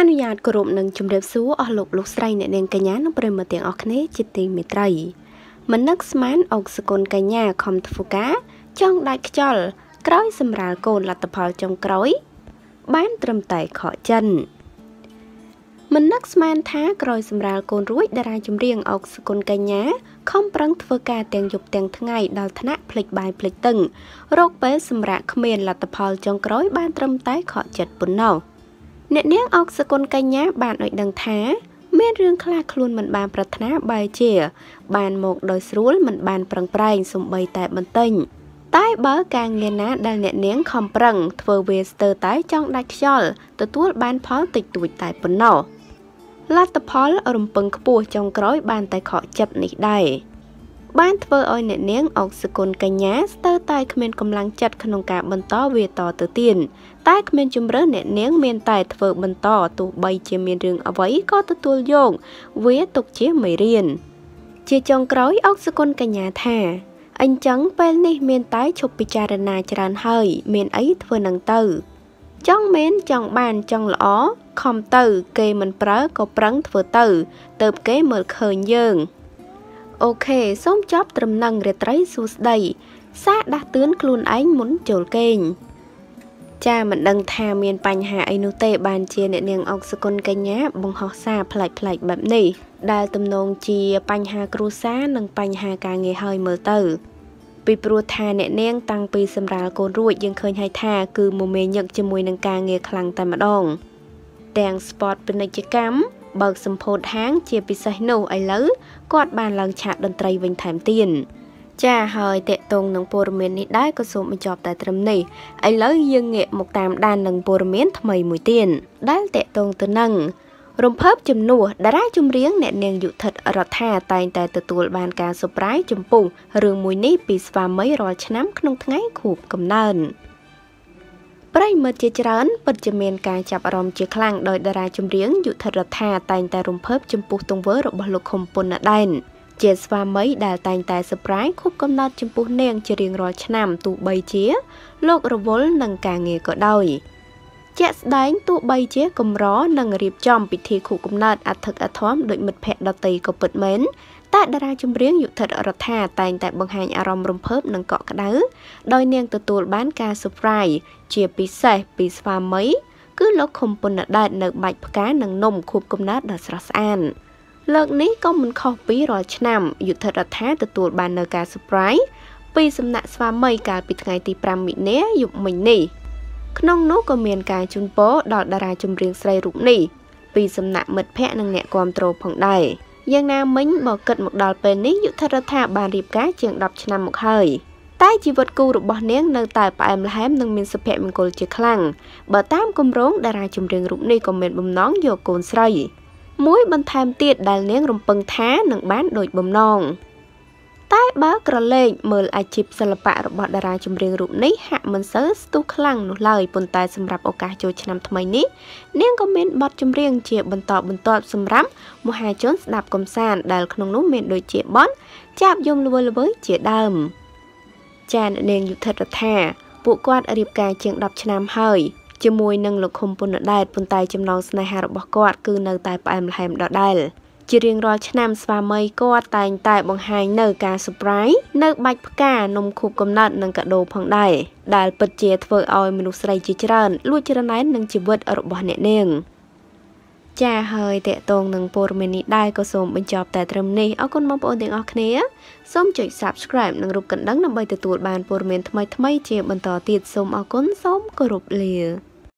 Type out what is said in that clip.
អនុញ្ញាតគោរពនិងជម្រាបសួរអស់លោកលោកស្រីអ្នកនាងកញ្ញានិងប្រិយមិត្តទាំងអស់គ្នាជាទីមេត្រីមនឹកស្មានអុកសគុណកញ្ញាខំធ្វើការចង់ដាច់ខ្យល់ក្រោយសម្រាលកូនលទ្ធផលចុងក្រោយ បានត្រឹមតែខកចិនមិននឹកស្មានថាក្រោយសម្រាលកូនរួចតារាចម្រៀងអុកសគុណកញ្ញាខំប្រឹងធ្វើការទាំងយប់ទាំងថ្ងៃដល់ថ្នាក់ភ្លេចបាយភ្លេចទឹករោគពេលសម្រាប់គ្មានលទ្ធផលចុងក្រោយបានត្រឹមតែខកចិត្តប៉ុណ្ណោះ អ្នកនាងអុកសគុណកញ្ញាបានឲ្យដឹងថាមានរឿងខ្លះខ្លួនមិនបានប្រាថ្នាបែជា បានមកដោយស្រួលមិនបានប្រឹងប្រែងសំបីតែបន្តិចតែបើការងារណាដែលអ្នកនាងខំប្រឹងធ្វើវាស្ទើរតែចង់ដាច់ខ្យល់ទទួលបានផលតិចតួចតែប៉ុណ្ណោះលទ្ធផលរំពឹងខ្ពស់ចុងក្រោយបានតែខកចិត្តនេះដែរបានធ្វើឲ្យអ្នកនាងអុកសគុណកញ្ញាស្ទើរតែគ្មានកម្លាំងចិត្តក្នុងការបន្តវាតទៅទៀត តែគ្មានជំរឿនអ្នកនាងមានតែធ្វើបន្តទោះបីជាមានរឿងអ្វីក៏ទទួលយកវាទុកជាមេរៀនជាចុងក្រោយអុកសគុណកញ្ញាថាអញ្ចឹងពេលនេះមានតែឈប់ពិចារណាច្រើនហើយ មានអីធ្វើនឹងទៅចង់មែនចង់បានចង់ល្អខំទៅ គេមិនប្រើក៏ប្រឹងធ្វើទៅទៅគេមើលឃើញយើងអូខេសូមចប់ត្រឹមនឹងរាត្រីសួស្តី សាកដាស់តឿនខ្លួនឯងមុនចូលគេង ចាមិនដឹងថាមានបញ្ហាអីនោះទេបានជាអ្នកនាងអុកសគុណកញ្ញាបង្ហោះសារប្លែកប្លែកបែបនេះដែលទំនងជាបញ្ហាគ្រួសារនិងបញ្ហាការងារហើយមើលទៅ ពីព្រោះថាអ្នកនាងតាំងពីសម្រាលកូនរួចយើងឃើញហើយថាគឺមមេញឹកជាមួយនឹងការងារខ្លាំងតែម្ដង ទាំង sport ពាណិជ្ជកម្មបើកសម្ពោធហាងជាពិសេសនោះឥឡូវគាត់បានឡើងឆាកតន្ត្រីវិញថែមទៀត ចាហើយតេតងនឹងព័ត៌មាននេះដែរក៏សូមបញ្ចប់តែត្រឹមនេះឥឡូវយើងងាកមកតាមដាននឹងព័ត៌មានថ្មីមួយទៀតដែលតេតងទៅនឹងរំភើបជំនួសតារាចម្រៀងអ្នកនាងយុធិតរដ្ឋាតែងតែទទួលបានការសប្រាយចំពោះរឿងមួយនេះពីស្វាមីរាល់ឆ្នាំក្នុងថ្ងៃខួបកំណើតប្រិមិត្តជាច្រើនពិតជាមានការចាប់អារម្មណ៍ជាខ្លាំងដោយតារាចម្រៀងយុធិតរដ្ឋាតែងតែរំភើបចំពោះទង្វើរបស់លោកខុមពុនណដែន ជាស្វាមីដែលតែងតែសប្រាយខួបកំណត់ចំពោះនាងជារៀងរាល់ឆ្នាំទោះបីជា លោករវល់នឹងការងារក៏ដោយជាក់ស្ដែងទោះបីជាកម្រនឹងរៀបចំពិធីខួបកំណើតអធិកអធមដោយមិត្តភ័ក្តិដតីក៏ពិតមែនតែតារាចម្រៀងយុធិតរដ្ឋាតែងតែបង្ហាញអារម្មណ៍រំភើបនិងកក់ក្ដៅដោយនាងទទួលបានការ surprise ជាពិសេសពីស្វាមី គឺលោកខុំពុនដែតនៅបាច់ផ្កានិងនំខួបកំណើតដ៏ស្រស់ស្អាត លើកនេះក៏មិនខុសពីរាល់ឆ្នាំយុទ្ធរដ្ឋាទទួលបាននៅការ surprise ពីសំណាក់ស្វាមីកាលពីថ្ងៃទី5មិនិនាយប់មិញនេះក្នុងនោះក៏មានការជូនពរដល់តារាចម្រៀងស្រីរូបនេះពីសំណាក់មិត្តភ័ក្តិនិងអ្នកគាំទ្រផងដែរយ៉ាងណាមិញបើគិតមកដល់ពេលនេះយុទ្ធរដ្ឋាបានរៀបការជាង10ឆ្នាំមកហើយតែជីវិតគូរបស់នាងនៅតែផ្អែមល្ហែមនិងមានសុភមង្គលជាខ្លាំងបើតាមគម្រោងតារាចម្រៀងរូបនេះក៏មានបំណងយកកូនស្រី មួយបន្ថែមទៀតដែលនាងរំពឹងថានឹងបានដូចបំណងតែបើក្រឡេកមើលអាជីពសិល្បៈរបស់តារាចម្រៀងរូបនេះហាក់មិនសូវស្ទុះខ្លាំងនោះឡើយប៉ុន្តែសម្រាប់ឱកាសចូលឆ្នាំថ្មីនេះនាងក៏មានបទចម្រៀងជាបន្តបន្ទាប់សម្រាប់មហាជនស្ដាប់កំសាន្តដែលក្នុងនោះមានដូចជាបទចាប់យំល្វើល្វើជាដើមចាននាងយុធិតរដ្ឋាពួកគាត់រៀបការជាង10ឆ្នាំហើយ ជាមួយនឹងលោកខុមពុនដែតប៉ុន្តែចំណងស្នេហារបស់គាត់គឺនៅតែផ្អែមល្ហែមដដែលជារៀងរាល់ឆ្នាំស្វាមីគាត់តែងតែបង្ហាញនៅការ surprise នៅបាច់ផ្កានំខូបកំណត់និងកាដូផងដែរដែលពិតជាធ្វើឲ្យមនុស្សស្រីជាច្រើនលួចច្រណែននឹងជីវិតរបស់អ្នកនាងចាហើយតេតងនឹងព័ត៌មាននេះដែរក៏សូមបញ្ចប់តែត្រឹមនេះអរគុណបងប្អូនទាំងអស់គ្នាសូមចុច Subscribe និងរូបកណ្ដឹងដើម្បីទទួលបានព័ត៌មានថ្មីៗជាបន្តទៀតសូមអរគុណសូមគោរពលា